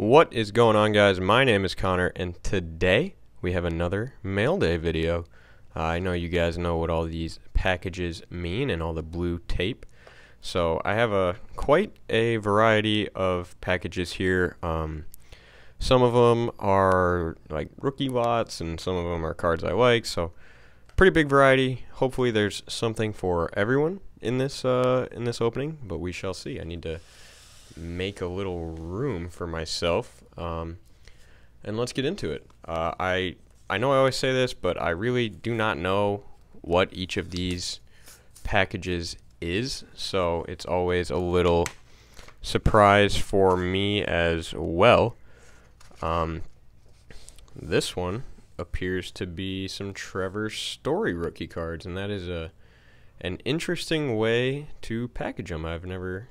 What is going on guys? My name is Connor and today we have another mail day video. Uh, I know you guys know what all these packages mean and all the blue tape. So I have a quite a variety of packages here. Um, some of them are like rookie lots and some of them are cards I like. So pretty big variety. Hopefully there's something for everyone in this uh, in this opening, but we shall see. I need to make a little room for myself. Um, and let's get into it. Uh, I I know I always say this, but I really do not know what each of these packages is, so it's always a little surprise for me as well. Um, this one appears to be some Trevor Story rookie cards, and that is a an interesting way to package them. I've never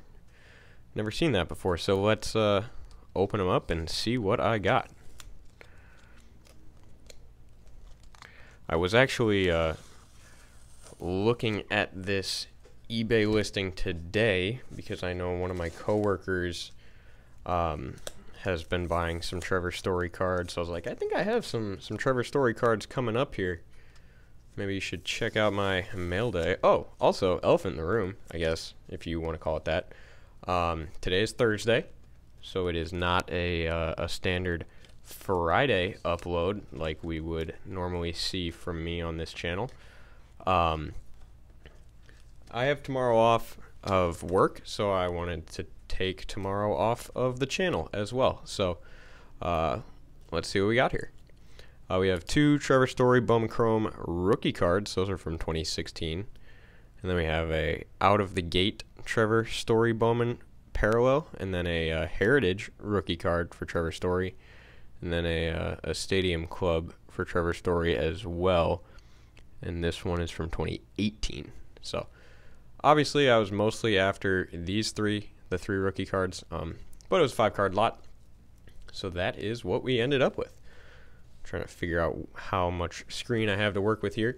Never seen that before, so let's uh, open them up and see what I got. I was actually uh, looking at this eBay listing today because I know one of my coworkers um, has been buying some Trevor Story cards. So I was like, I think I have some some Trevor Story cards coming up here. Maybe you should check out my mail day. Oh, also Elephant in the Room, I guess, if you want to call it that. Um, today is Thursday, so it is not a, uh, a standard Friday upload like we would normally see from me on this channel. Um, I have tomorrow off of work, so I wanted to take tomorrow off of the channel as well. So uh, let's see what we got here. Uh, we have two Trevor Story Bowman Chrome rookie cards. Those are from 2016. And then we have a out of the gate Trevor Story Bowman parallel, and then a uh, Heritage rookie card for Trevor Story, and then a, uh, a Stadium Club for Trevor Story as well. And this one is from 2018. So obviously, I was mostly after these three, the three rookie cards, um, but it was a five card lot. So that is what we ended up with. trying to figure out how much screen I have to work with here.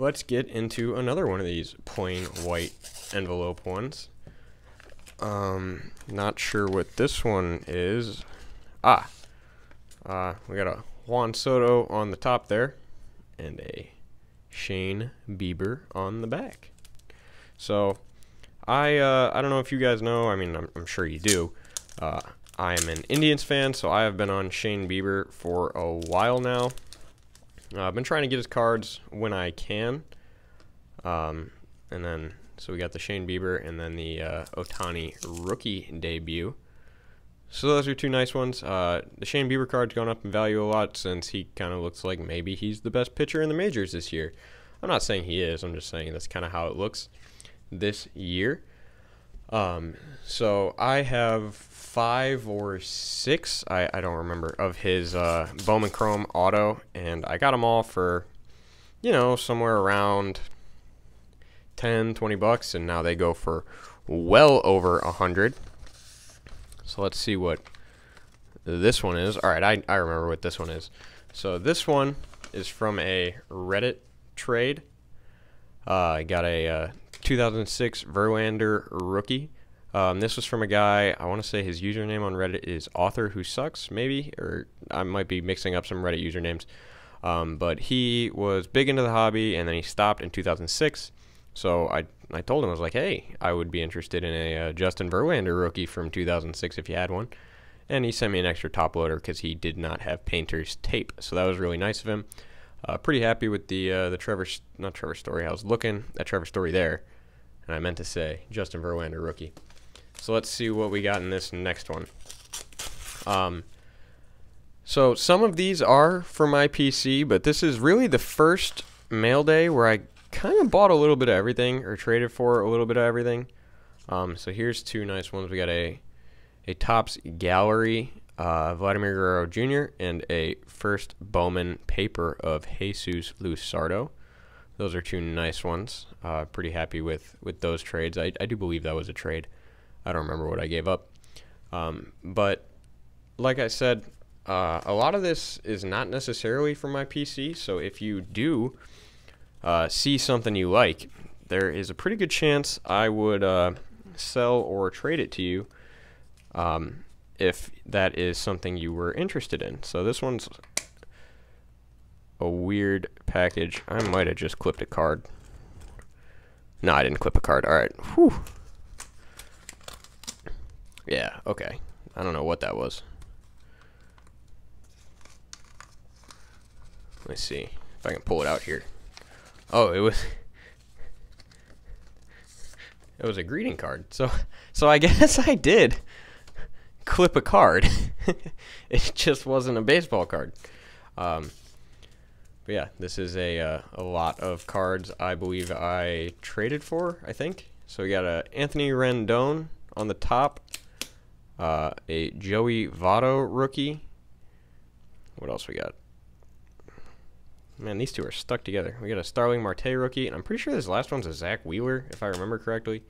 Let's get into another one of these plain white envelope ones. Um, not sure what this one is. Ah, uh, we got a Juan Soto on the top there, and a Shane Bieber on the back. So, I uh, I don't know if you guys know. I mean, I'm, I'm sure you do. Uh, I am an Indians fan, so I have been on Shane Bieber for a while now. Uh, I've been trying to get his cards when I can. Um, and then, so we got the Shane Bieber and then the uh, Ohtani rookie debut. So those are two nice ones. Uh, the Shane Bieber card's gone up in value a lot since he kind of looks like maybe he's the best pitcher in the majors this year. I'm not saying he is. I'm just saying that's kind of how it looks this year. Um, so I have five or six, I, I don't remember, of his uh, Bowman Chrome Auto, and I got them all for, you know, somewhere around 10, 20 bucks, and now they go for well over a hundred. So let's see what this one is. All right, I, I remember what this one is. So this one is from a Reddit trade. Uh, I got a uh, 2006 Verlander rookie. Um, this was from a guy, I want to say his username on Reddit is author who sucks, maybe, or I might be mixing up some Reddit usernames. Um, but he was big into the hobby and then he stopped in 2006. So I, I told him, I was like, hey, I would be interested in a uh, Justin Verlander rookie from 2006 if you had one. And he sent me an extra top loader because he did not have painter's tape. So that was really nice of him. Uh, pretty happy with the uh, the Trevor, not Trevor Story. I was looking at Trevor Story there, and I meant to say Justin Verlander rookie. So let's see what we got in this next one. Um, so some of these are for my PC, but this is really the first mail day where I kind of bought a little bit of everything or traded for a little bit of everything. Um, so here's two nice ones. We got a a Topps Gallery uh, Vladimir Guerrero Jr. and a first Bowman paper of Jesus Luzardo. Those are two nice ones. Uh, pretty happy with, with those trades. I, I do believe that was a trade. I don't remember what I gave up. Um, but like I said, uh, a lot of this is not necessarily for my PC. So if you do uh, see something you like, there is a pretty good chance I would uh, sell or trade it to you. Um, if that is something you were interested in. So this one's a weird package. I might have just clipped a card. No, I didn't clip a card. All right. Whew. Yeah, okay. I don't know what that was. Let's see if I can pull it out here. Oh, it was it was a greeting card. So so I guess I did clip a card. it just wasn't a baseball card. Um, but yeah, this is a uh, a lot of cards. I believe I traded for. I think so. We got a Anthony Rendon on the top, uh, a Joey Votto rookie. What else we got? Man, these two are stuck together. We got a Starling Marte rookie, and I'm pretty sure this last one's a Zack Wheeler, if I remember correctly.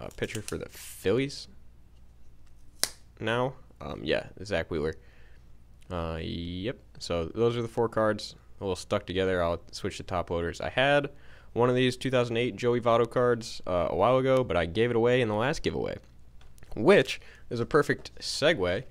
Uh, pitcher for the Phillies. Now, um, yeah, Zack Wheeler. Uh, yep. So those are the four cards, a little stuck together. I'll switch to top loaders. I had one of these 2008 Joey Votto cards uh, a while ago, but I gave it away in the last giveaway, which is a perfect segue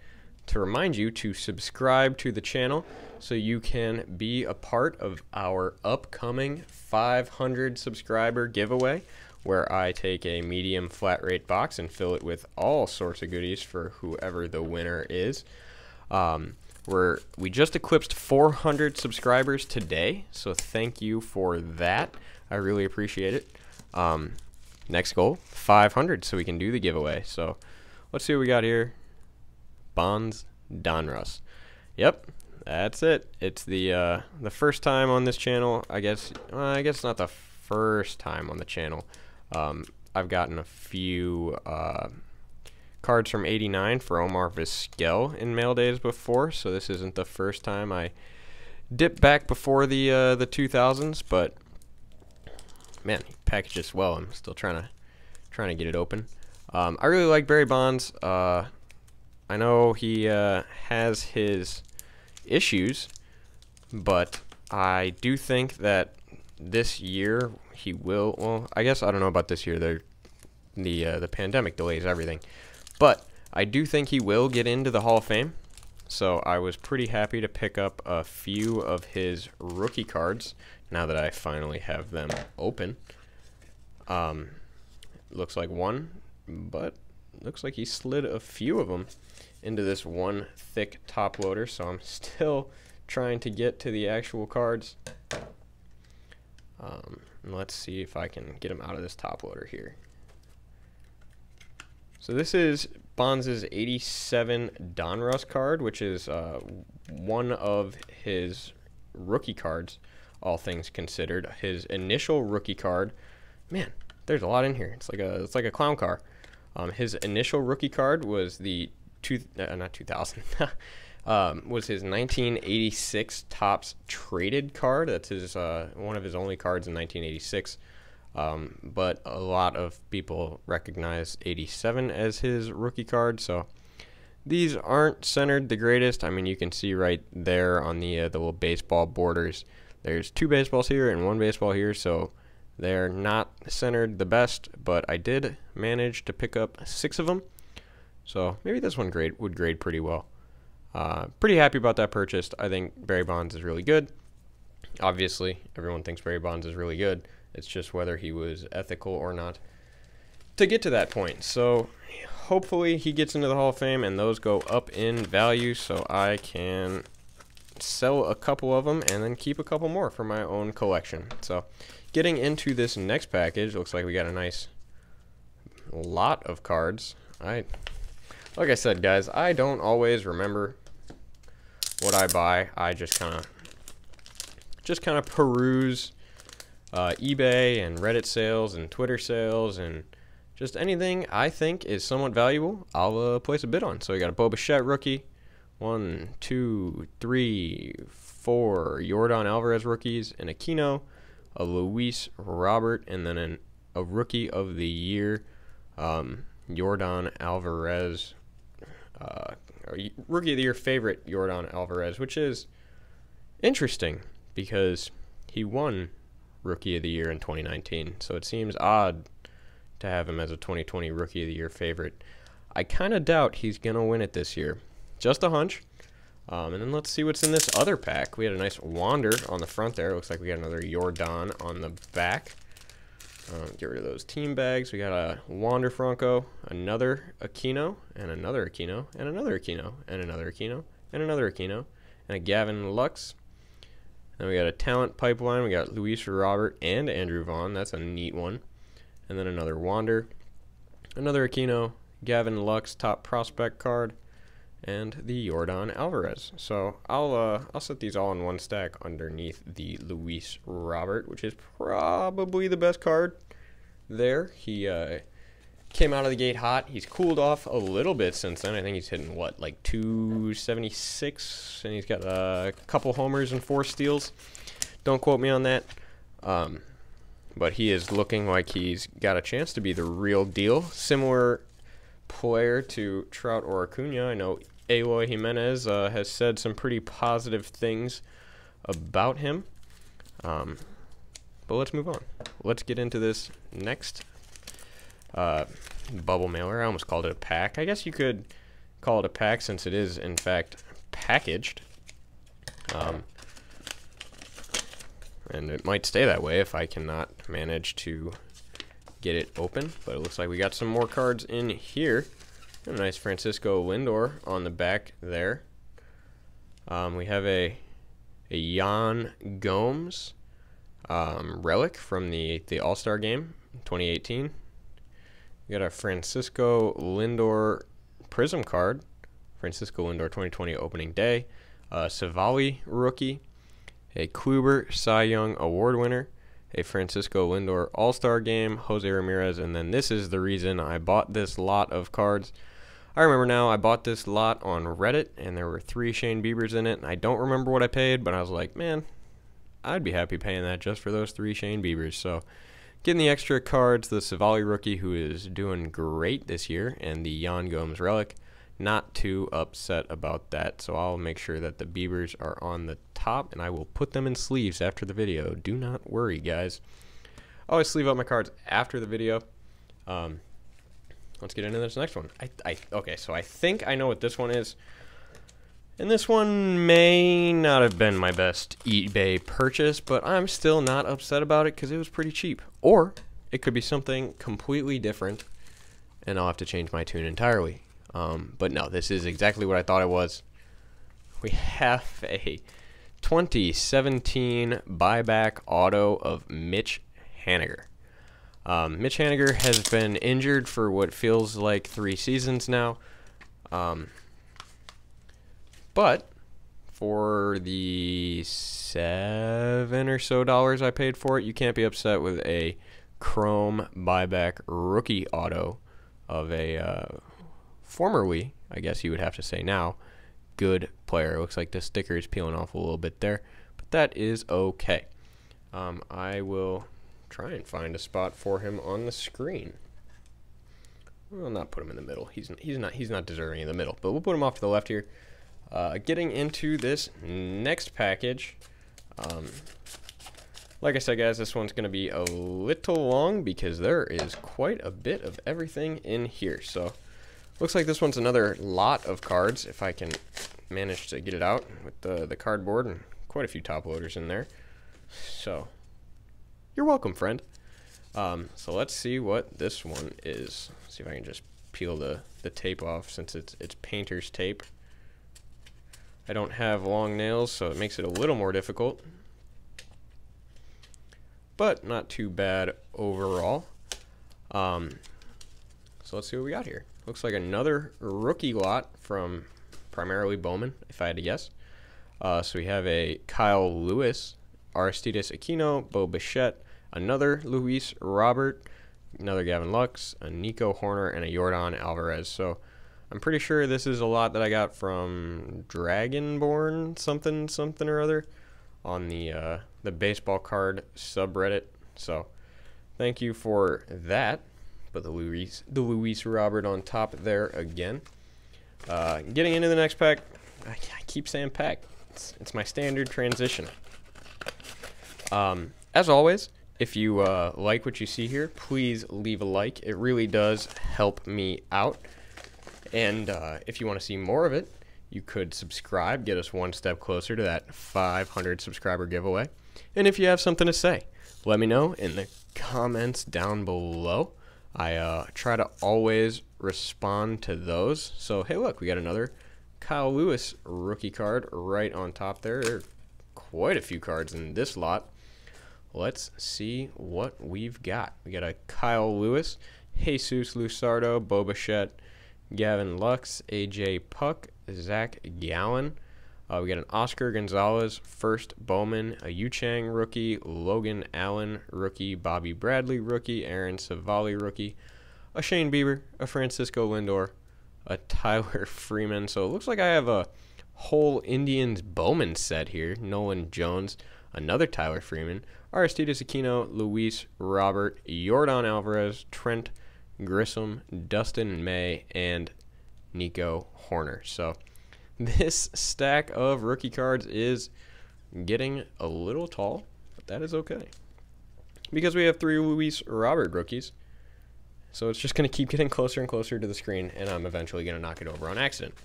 to remind you to subscribe to the channel so you can be a part of our upcoming 500 subscriber giveaway where I take a medium flat rate box and fill it with all sorts of goodies for whoever the winner is. Um, we're, we just eclipsed 400 subscribers today, so thank you for that. I really appreciate it. Um, next goal, 500, so we can do the giveaway. So let's see what we got here. Bonds Donruss. Yep, that's it. It's the uh, the first time on this channel. I guess well, I guess not the first time on the channel. Um, I've gotten a few uh, cards from '89 for Omar Vizquel in mail days before, so this isn't the first time I dipped back before the uh, the 2000s. But man, he packages well. I'm still trying to trying to get it open. Um, I really like Barry Bonds. Uh, I know he uh, has his issues, but I do think that this year he will. Well, I guess I don't know about this year. The the uh, the pandemic delays everything, but I do think he will get into the Hall of Fame. So I was pretty happy to pick up a few of his rookie cards now that I finally have them open. Um, looks like one, but looks like he slid a few of them into this one thick top loader, so I'm still trying to get to the actual cards. Um, let's see if I can get them out of this top loader here. So this is Bonds' 87 Donruss card, which is uh, one of his rookie cards, all things considered. His initial rookie card, man, there's a lot in here. It's like a it's like a clown car. Um, his initial rookie card was the two, uh, not 2000, um, was his 1986 Topps traded card. That's his uh, one of his only cards in 1986. Um, but a lot of people recognize 87 as his rookie card. So these aren't centered the greatest. I mean, you can see right there on the uh, the little baseball borders. There's two baseballs here and one baseball here, so they're not centered the best. But I did manage to pick up six of them. So maybe this one grade would grade pretty well. Uh, pretty happy about that purchase. I think Barry Bonds is really good. Obviously, everyone thinks Barry Bonds is really good. It's just whether he was ethical or not to get to that point. So hopefully he gets into the Hall of Fame and those go up in value so I can sell a couple of them and then keep a couple more for my own collection. So getting into this next package, looks like we got a nice lot of cards. I like I said, guys, I don't always remember what I buy. I just kind of just kind of peruse uh, eBay and Reddit sales and Twitter sales and just anything I think is somewhat valuable, I'll uh, place a bid on. So we got a Bo Bichette rookie, one, two, three, four Yordan Alvarez rookies, an Aquino, a Luis Robert, and then an, a rookie of the year, um, Yordan Alvarez uh, rookie of the year favorite Yordan Alvarez, which is interesting because he won rookie of the year in 2019. So it seems odd to have him as a 2020 rookie of the year favorite. I kind of doubt he's going to win it this year. Just a hunch. Um, and then let's see what's in this other pack. We had a nice Wander on the front there. Looks like we got another Yordan on the back. Uh, get rid of those team bags. We got a Wander Franco, another Aquino, and another Aquino, and another Aquino, and another Aquino, and another Aquino, and a Gavin Lux. Then we got a talent pipeline. We got Luis Robert and Andrew Vaughn. That's a neat one. And then another Wander, another Aquino, Gavin Lux top prospect card, and the Yordan Alvarez. So I'll uh, I'll set these all in one stack underneath the Luis Robert, which is probably the best card there. He uh, came out of the gate hot. He's cooled off a little bit since then. I think he's hitting what like 276, and he's got a couple homers and four steals. Don't quote me on that. Um, but he is looking like he's got a chance to be the real deal. Similar player to Trout or Acuna. I know Eloy Jimenez uh, has said some pretty positive things about him. Um, but let's move on. Let's get into this next uh, bubble mailer. I almost called it a pack. I guess you could call it a pack since it is, in fact, packaged. Um, and it might stay that way if I cannot manage to get it open. But it looks like we got some more cards in here. A nice Francisco Lindor on the back there. Um, we have a a Yan Gomes um, relic from the the All Star game 2018. We got a Francisco Lindor Prism card, Francisco Lindor 2020 opening day, a Civale rookie, a Kluber Cy Young Award winner, a Francisco Lindor All Star game, Jose Ramirez, and then this is the reason I bought this lot of cards. I remember now I bought this lot on Reddit and there were three Shane Biebers in it. And I don't remember what I paid, but I was like, man, I'd be happy paying that just for those three Shane Biebers. So getting the extra cards, the Civale rookie who is doing great this year, and the Yan Gomes relic. Not too upset about that, so I'll make sure that the Biebers are on the top, and I will put them in sleeves after the video. Do not worry, guys. I always sleeve up my cards after the video. Um, let's get into this next one. I, I okay, so I think I know what this one is. And this one may not have been my best eBay purchase, but I'm still not upset about it because it was pretty cheap. Or it could be something completely different, and I'll have to change my tune entirely. Um, but no, this is exactly what I thought it was. We have a 2017 buyback auto of Mitch Haniger. Um, Mitch Haniger has been injured for what feels like three seasons now. Um, but for the seven or so dollars I paid for it, you can't be upset with a Chrome buyback rookie auto of a uh, formerly, I guess you would have to say now, good player. It looks like the sticker is peeling off a little bit there, but that is okay. Um, I will try and find a spot for him on the screen. We'll not put him in the middle. He's he's not he's not deserving in the middle, but we'll put him off to the left here. Uh, getting into this next package. Um, like I said, guys, this one's going to be a little long because there is quite a bit of everything in here. So, looks like this one's another lot of cards, if I can manage to get it out with the, the cardboard and quite a few top loaders in there. So, you're welcome, friend. Um, so let's see what this one is. See if I can just peel the, the tape off since it's, it's painter's tape. I don't have long nails, so it makes it a little more difficult. But not too bad overall. Um, so let's see what we got here. Looks like another rookie lot from primarily Bowman, if I had to guess. Uh, so we have a Kyle Lewis, Aristides Aquino, Bo Bichette, another Luis Robert, another Gavin Lux, a Nico Hoerner, and a Yordan Alvarez. So I'm pretty sure this is a lot that I got from Dragonborn something something or other on the uh, the baseball card subreddit. So thank you for that. But the Luis the Luis Robert on top there again. Uh, getting into the next pack, I, I keep saying pack. It's, it's my standard transition. Um, as always, if you uh, like what you see here, please leave a like. It really does help me out. And uh, if you want to see more of it, you could subscribe, get us one step closer to that 500 subscriber giveaway. And if you have something to say, let me know in the comments down below. I uh, try to always respond to those. So, hey, look, we got another Kyle Lewis rookie card right on top there. There quite a few cards in this lot. Let's see what we've got. We got a Kyle Lewis, Jesus Luzardo, Bo Bichette, Gavin Lux, AJ Puk, Zac Gallen. Uh, we got an Oscar Gonzalez, first Bowman, a Yu Chang rookie, Logan Allen rookie, Bobby Bradley rookie, Aaron Civale rookie, a Shane Bieber, a Francisco Lindor, a Tyler Freeman. So it looks like I have a whole Indians Bowman set here. Nolan Jones, another Tyler Freeman, Aristides Aquino, Luis Robert, Yordan Alvarez, Trent Grisham, Dustin May, and Nico Hoerner. So this stack of rookie cards is getting a little tall, but that is okay. Because we have three Luis Robert rookies. So it's just going to keep getting closer and closer to the screen, and I'm eventually going to knock it over on accident.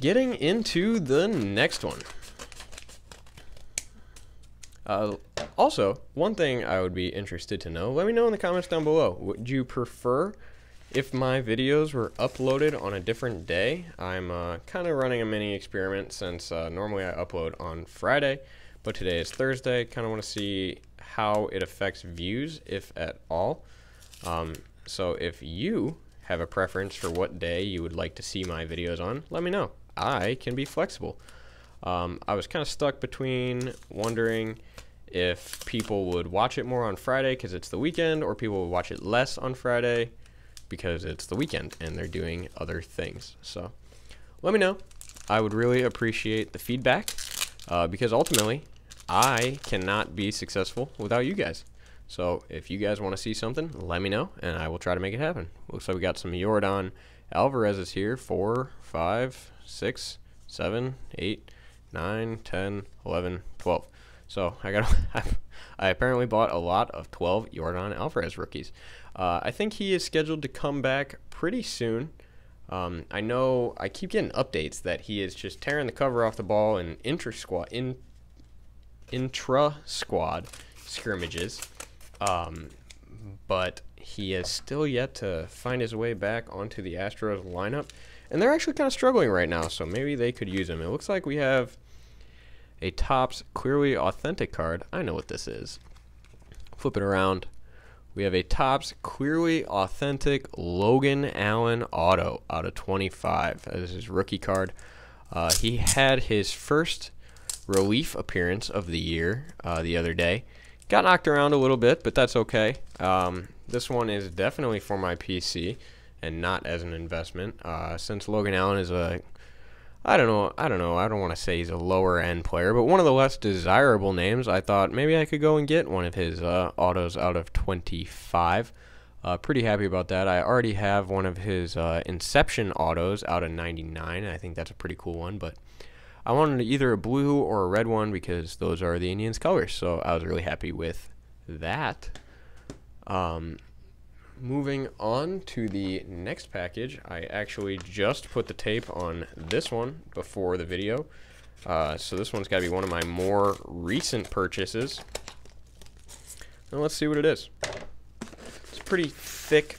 Getting into the next one. Uh, also, one thing I would be interested to know, let me know in the comments down below. Would you prefer if my videos were uploaded on a different day? I'm uh, kind of running a mini experiment since uh, normally I upload on Friday, but today is Thursday. Kind of want to see how it affects views, if at all. Um, so if you have a preference for what day you would like to see my videos on, let me know. I can be flexible. Um, I was kind of stuck between wondering if people would watch it more on Friday because it's the weekend, or people would watch it less on Friday because it's the weekend and they're doing other things. So let me know. I would really appreciate the feedback uh, because ultimately I cannot be successful without you guys. So if you guys want to see something, let me know and I will try to make it happen. Looks like we got some Yordan Alvarez's here. Four, five, six, seven, eight, nine, ten, eleven, twelve. So I got I apparently bought a lot of 12 Yordan Alvarez rookies. Uh, I think he is scheduled to come back pretty soon. Um, I know I keep getting updates that he is just tearing the cover off the ball in intra squad in intra squad scrimmages, um, but he has still yet to find his way back onto the Astros lineup, and they're actually kind of struggling right now. So maybe they could use him. It looks like we have a Topps Clearly Authentic card. I know what this is. Flip it around. We have a Topps Clearly Authentic Logan Allen Auto out of 25. That is his rookie card. Uh, he had his first relief appearance of the year uh, the other day. Got knocked around a little bit, but that's okay. Um, this one is definitely for my PC and not as an investment. Uh, since Logan Allen is a I don't know. I don't know. I don't want to say he's a lower end player, but one of the less desirable names. I thought maybe I could go and get one of his uh, autos out of 25. Uh, pretty happy about that. I already have one of his uh, Inception autos out of 99. I think that's a pretty cool one, but I wanted either a blue or a red one because those are the Indians' colors. So I was really happy with that. Um, moving on to the next package, I actually just put the tape on this one before the video. Uh, so this one's got to be one of my more recent purchases. Now let's see what it is. It's a pretty thick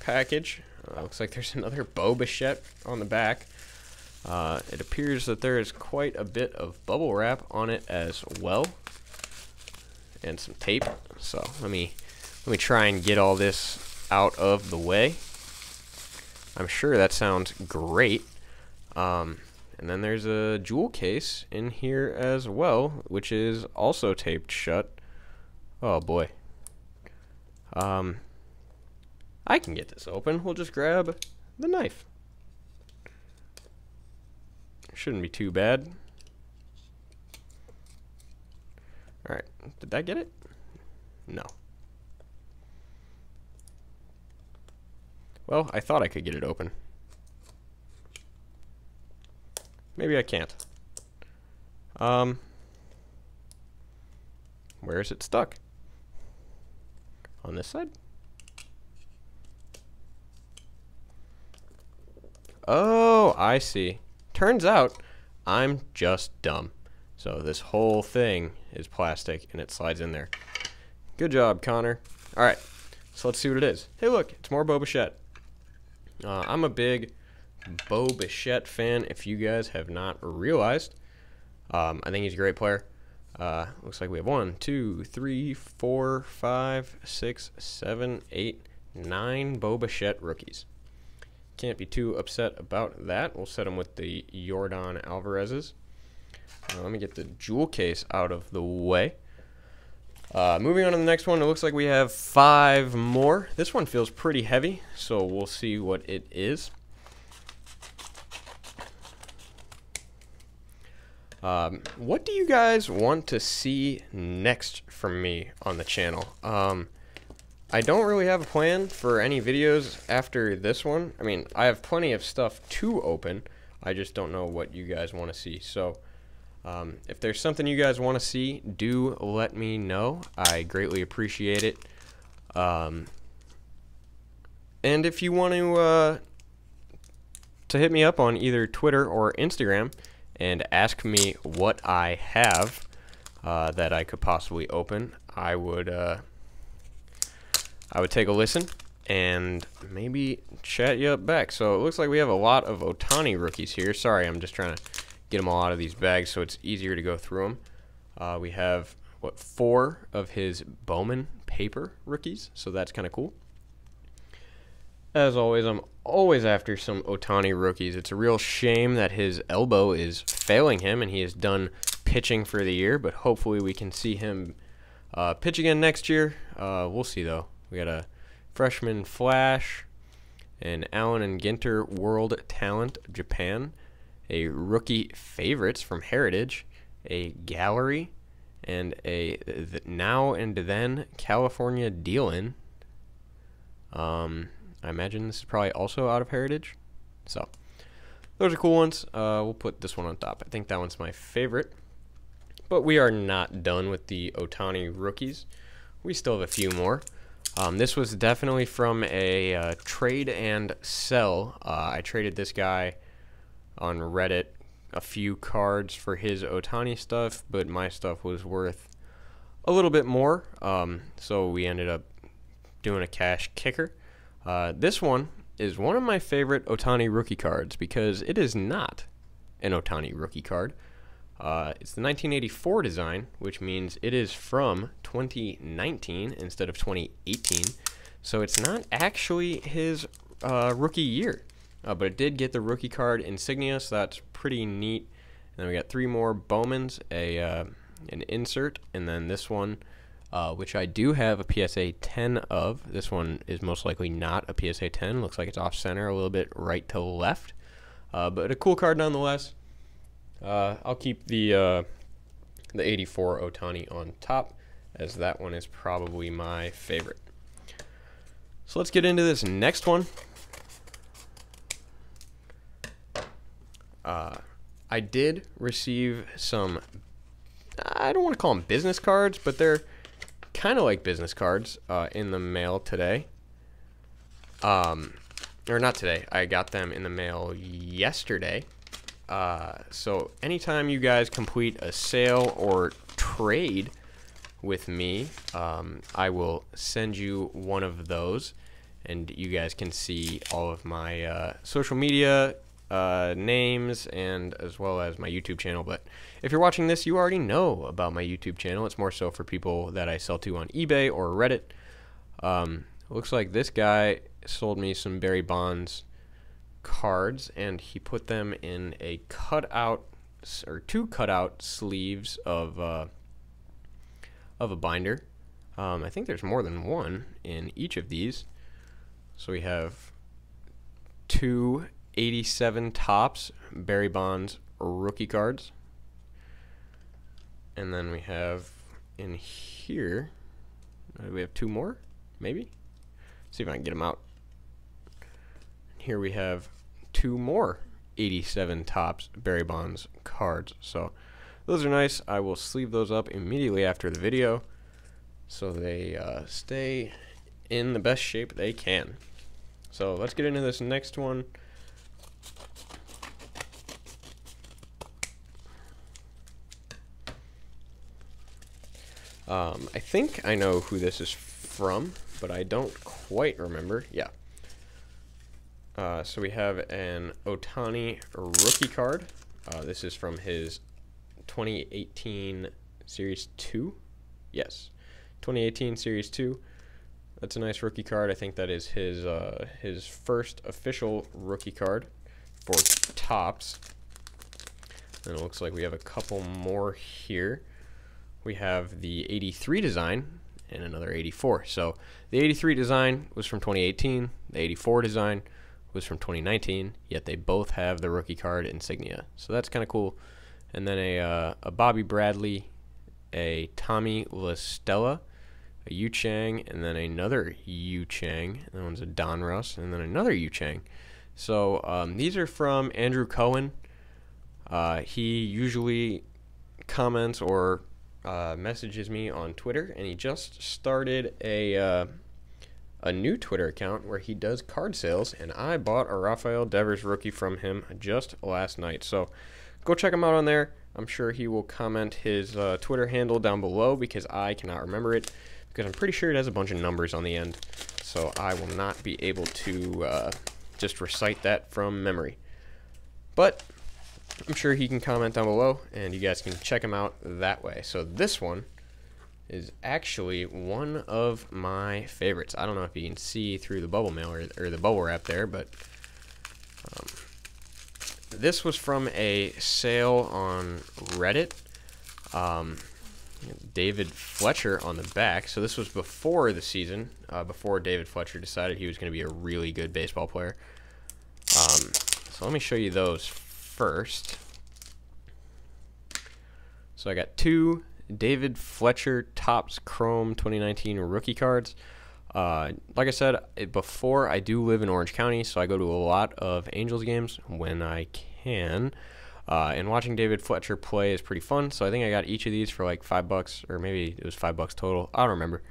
package. Uh, looks like there's another Bo Bichette on the back. Uh, it appears that there is quite a bit of bubble wrap on it as well. And some tape. So let me let me try and get all this out of the way. I'm sure that sounds great. Um, and then there's a jewel case in here as well, which is also taped shut. Oh boy. Um, I can get this open. We'll just grab the knife. Shouldn't be too bad. Alright, did I get it? No. Well, I thought I could get it open. Maybe I can't. Um, where is it stuck? On this side? Oh, I see. Turns out I'm just dumb. So this whole thing is plastic and it slides in there. Good job, Connor. All right, so let's see what it is. Hey, look, it's more Bo Bichette. Uh, I'm a big Bo Bichette fan, if you guys have not realized. Um, I think he's a great player. Uh, looks like we have one, two, three, four, five, six, seven, eight, nine Bo Bichette rookies. Can't be too upset about that. We'll set them with the Yordan Alvarez's. Uh, let me get the jewel case out of the way. Uh, moving on to the next one, it looks like we have five more. This one feels pretty heavy, so we'll see what it is. Um, what do you guys want to see next from me on the channel? Um, I don't really have a plan for any videos after this one. I mean, I have plenty of stuff to open. I just don't know what you guys want to see. So, um, if there's something you guys want to see, do let me know. I greatly appreciate it. Um, and if you want to uh, to hit me up on either Twitter or Instagram and ask me what I have uh, that I could possibly open, I would uh, I would take a listen and maybe chat you up back. So it looks like we have a lot of Ohtani rookies here. Sorry, I'm just trying to get them all out of these bags so it's easier to go through them. Uh, we have, what, four of his Bowman paper rookies, so that's kind of cool. As always, I'm always after some Ohtani rookies. It's a real shame that his elbow is failing him and he is done pitching for the year, but hopefully we can see him uh, pitch again next year. Uh, we'll see, though. We got a freshman Flash, an Allen and Ginter World Talent Japan, a rookie favorites from Heritage, a gallery, and a now and then California deal in. Um, I imagine this is probably also out of Heritage. So those are cool ones. Uh, we'll put this one on top. I think that one's my favorite. But we are not done with the Ohtani rookies. We still have a few more. Um, this was definitely from a uh, trade and sell. Uh, I traded this guy on Reddit a few cards for his Ohtani stuff, but my stuff was worth a little bit more. Um, so we ended up doing a cash kicker. Uh, this one is one of my favorite Ohtani rookie cards because it is not an Ohtani rookie card. Uh, it's the 1984 design, which means it is from 2019 instead of 2018. So it's not actually his uh, rookie year. Uh, but it did get the rookie card insignia, so that's pretty neat. And then we got three more Bowmans, a uh, an insert, and then this one, uh, which I do have a PSA 10 of. This one is most likely not a PSA 10. Looks like it's off center a little bit right to left. Uh, but a cool card nonetheless. Uh, I'll keep the uh, the 84 Ohtani on top, as that one is probably my favorite. So let's get into this next one. Uh, I did receive some, I don't want to call them business cards, but they're kind of like business cards uh, in the mail today. Um, or not today. I got them in the mail yesterday. Uh, so anytime you guys complete a sale or trade with me, um, I will send you one of those, and you guys can see all of my uh, social media uh, names and as well as my YouTube channel. But if you're watching this, you already know about my YouTube channel. It's more so for people that I sell to on eBay or Reddit. Um, looks like this guy sold me some Barry Bonds cards and he put them in a cutout or two cutout sleeves of uh, of a binder. Um, I think there's more than one in each of these. So we have two 87 Topps, Barry Bonds rookie cards. And then we have in here, uh, we have two more, maybe? See if I can get them out. Here we have two more 87 Topps Barry Bonds cards. So those are nice. I will sleeve those up immediately after the video so they uh, stay in the best shape they can. So let's get into this next one. Um, I think I know who this is from, but I don't quite remember. Yeah. Uh, so we have an Ohtani rookie card. Uh, this is from his 2018 Series 2. Yes, 2018 Series 2. That's a nice rookie card. I think that is his uh, his first official rookie card for Topps. And it looks like we have a couple more here. We have the 83 design and another 84. So the 83 design was from 2018. The 84 design was from 2019. Yet they both have the rookie card insignia. So that's kind of cool. And then a uh, a Bobby Bradley, a Tommy La Stella, a Yu Chang, and then another Yu Chang. That one's a Donruss, and then another Yu Chang. So um, these are from Andrew Cohen. Uh, he usually comments or uh, messages me on Twitter, and he just started a uh, a new Twitter account where he does card sales, and I bought a Rafael Devers rookie from him just last night. So go check him out on there. I'm sure he will comment his uh, Twitter handle down below because I cannot remember it because I'm pretty sure it has a bunch of numbers on the end. So I will not be able to uh, just recite that from memory. But I'm sure he can comment down below and you guys can check him out that way. So this one is actually one of my favorites. I don't know if you can see through the bubble mail or, or the bubble wrap there, but um, this was from a sale on Reddit. Um, David Fletcher on the back. So this was before the season, uh, before David Fletcher decided he was going to be a really good baseball player. Um, so let me show you those first. So I got two David Fletcher Topps Chrome 2019 rookie cards. Uh, like I said before, I do live in Orange County, so I go to a lot of Angels games when I can. Uh, and watching David Fletcher play is pretty fun. So I think I got each of these for like five bucks, or maybe it was five bucks total. I don't remember,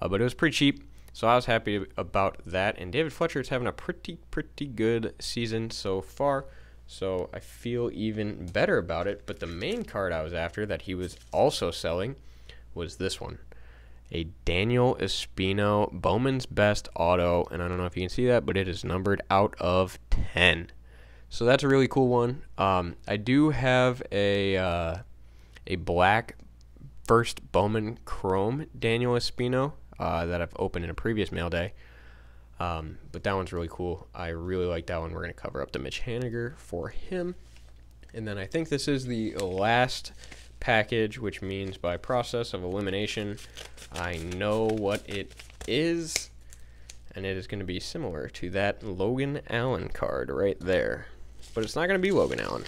uh, but it was pretty cheap. So I was happy about that. And David Fletcher is having a pretty, pretty good season so far. So I feel even better about it. But the main card I was after that he was also selling was this one. A Daniel Espino Bowman's Best Auto. And I don't know if you can see that, but it is numbered out of 10. So that's a really cool one. Um, I do have a uh, a black first Bowman Chrome Daniel Espino uh, that I've opened in a previous mail day. Um, but that one's really cool. I really like that one. We're going to cover up the Mitch Haniger for him. And then I think this is the last package, which means by process of elimination, I know what it is. And it is going to be similar to that Logan Allen card right there. But it's not going to be Logan Allen.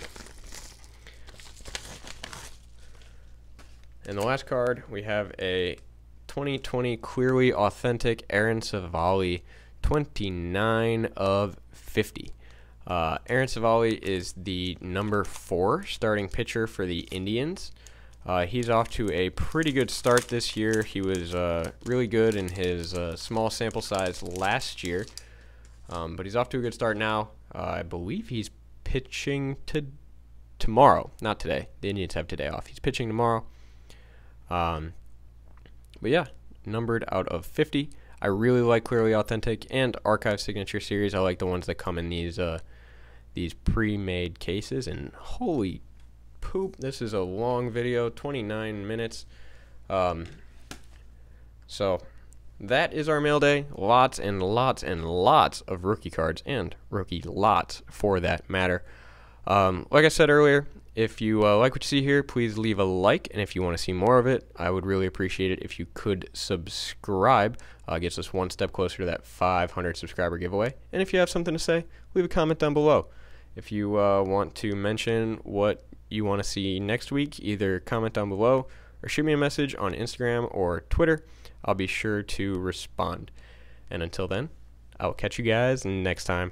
And the last card, we have a 2020 Clearly Authentic Aaron Civale 29 of 50. Uh, Aaron Civale is the number four starting pitcher for the Indians. Uh, he's off to a pretty good start this year. He was uh, really good in his uh, small sample size last year, um, but he's off to a good start now. Uh, I believe he's pitching to tomorrow, not today. The Indians have today off. He's pitching tomorrow. Um, but yeah, numbered out of 50. I really like Clearly Authentic and Archive Signature Series. I like the ones that come in these uh, these pre-made cases. And holy poop, this is a long video, 29 minutes. Um, so that is our mail day. Lots and lots and lots of rookie cards and rookie lots for that matter. Um, like I said earlier, if you uh, like what you see here, please leave a like. And if you want to see more of it, I would really appreciate it if you could subscribe. Uh, gets us one step closer to that 500 subscriber giveaway. And if you have something to say, leave a comment down below. If you uh, want to mention what you want to see next week, either comment down below or shoot me a message on Instagram or Twitter. I'll be sure to respond. And until then, I'll catch you guys next time.